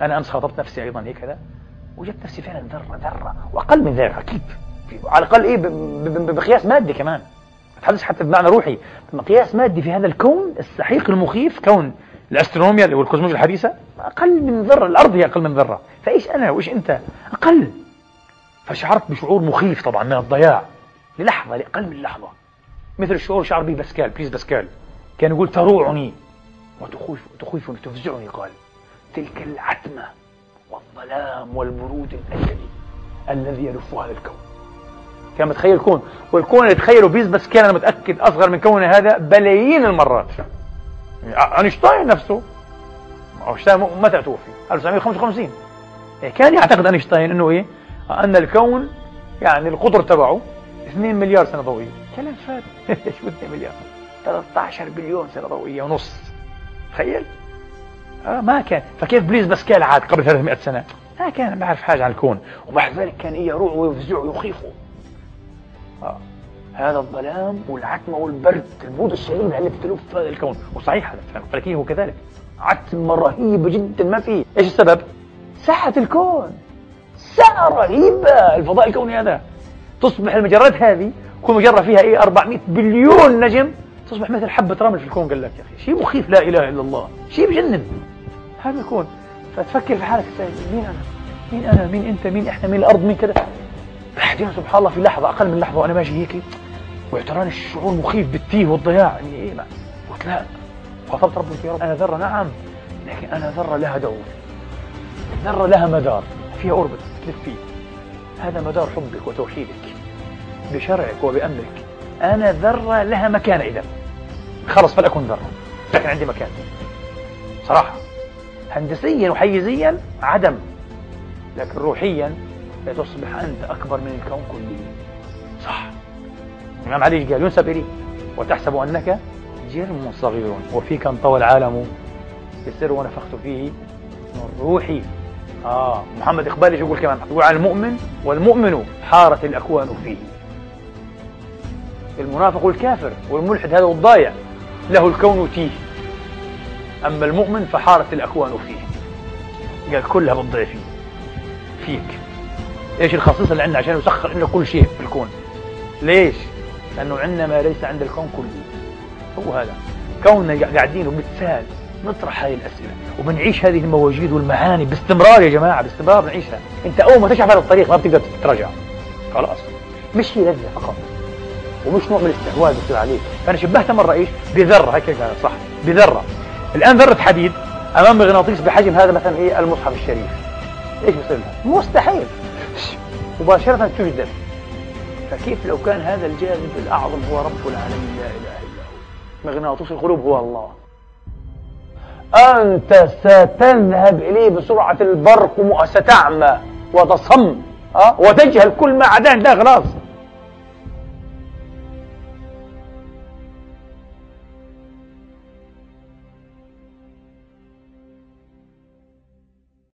أنا أمس خاطبت نفسي أيضا هكذا وجدت نفسي فعلا ذرة ذرة وأقل من ذلك أكيد. على الأقل إيه بقياس مادي كمان. أتحدث حتى بمعنى روحي. مقياس مادي في هذا الكون السحيق المخيف كون الأسترونوميا الكوزمولوجيا الحديثة أقل من ذرة الأرض هي أقل من ذرة. فإيش أنا وإيش أنت؟ أقل. فشعرت بشعور مخيف طبعا من الضياع للحظة لأقل من لحظة. مثل الشعور شعر به باسكال بليز باسكال. كان يقول تروعني. وتخوف تخوفني تفزعني قال. تلك العتمة والظلام والبرود الأجلي الذي يلف هذا الكون. كان متخيل الكون؟ والكون اللي تخيله بليز باسكال أنا متأكد أصغر من كونه هذا بلايين المرات. يعني أينشتاين نفسه. أينشتاين متى توفي؟ 1955 إيه، كان يعتقد أينشتاين أنه إيه؟ أن الكون يعني القطر تبعه 2 مليار سنة ضوئية. كلام فارغ شو 2 مليار؟ 13 بليون سنة ضوئية ونص. تخيل. آه ما كان. فكيف بليز باسكال عاد قبل 300 سنة؟ ما كان ما يعرف حاجة عن الكون. ومع ذلك كان يروع ويفزع ويخيفه آه. هذا الظلام والعتمة والبرد البرودة الشديدة التي تلف هذا الكون. وصحيح هذا الفلكية هو كذلك عتمة رهيبة جدا ما في. إيش السبب؟ سعة الكون. سعة رهيبة الفضاء الكوني هذا. تصبح المجرات هذه كل مجرة فيها إيه 400 بليون نجم تصبح مثل حبة رمل في الكون قال لك يا أخي. شيء مخيف لا إله إلا الله. شيء بجنن. هذا الكون فتفكر في حالك مين أنا؟ مين أنا؟ مين أنت؟ مين إحنا؟ مين الأرض؟ مين كذا بعدين سبحان الله في لحظة أقل من لحظة وأنا ماشي هيك واعتراني الشعور مخيف بالتيه والضياع. يعني إيه ما؟ قلت لا. خاطبت ربي يا رب. أنا ذرة؟ نعم. لكن أنا ذرة لها دور. ذرة لها مدار. فيها أوربت تلف فيه. هذا مدار حبك وتوحيدك. بشرعك وبأمرك. أنا ذرة لها مكان إذا. خلص فلأكن ذرة. لكن عندي مكان. صراحة. هندسيا وحيزيا عدم لكن روحيا تصبح أنت أكبر من الكون كله. صح. الإمام علي قال؟ ينسب إلي وتحسب أنك جرم صغير. وفيك انطوى العالم بسر ونفخت فيه من روحي. آه. محمد إقبال يقول كمان؟ يقول عن المؤمن والمؤمن حارت الأكوان فيه. المنافق والكافر والملحد هذا والضايع له الكون تيه. أما المؤمن فحارت الأكوان فيه. قال كلها بتضيع فيك. إيش الخصيصة اللي عندنا عشان يسخر لنا كل شيء في الكون. ليش؟ لأنه عندنا ما ليس عند الكون كله. هو هذا. كوننا قاعدين وبنتسال نطرح هذه الأسئلة وبنعيش هذه المواجيد والمعاني باستمرار يا جماعة باستمرار بنعيشها أنت أول ما تشعر هذا الطريق ما بتقدر تتراجع. خلاص. مش هي لذة فقط. ومش نوع من الاستهواء بيصير عليك. فانا شبهتها مرة إيش؟ بذرة. هيك صح. بذرة. الآن ذرة حديد أمام مغناطيس بحجم هذا مثلا إيه؟ المصحف الشريف. إيش بيصير لها؟ مستحيل. مباشرة تجدد فكيف لو كان هذا الجاذب الأعظم هو رب العالمين؟ لا إله إلا هو. مغناطيس القلوب هو الله. أنت ستذهب إليه بسرعة البرق وستعمى وتصم أه؟ وتجهل كل ما عداه ده خلاص.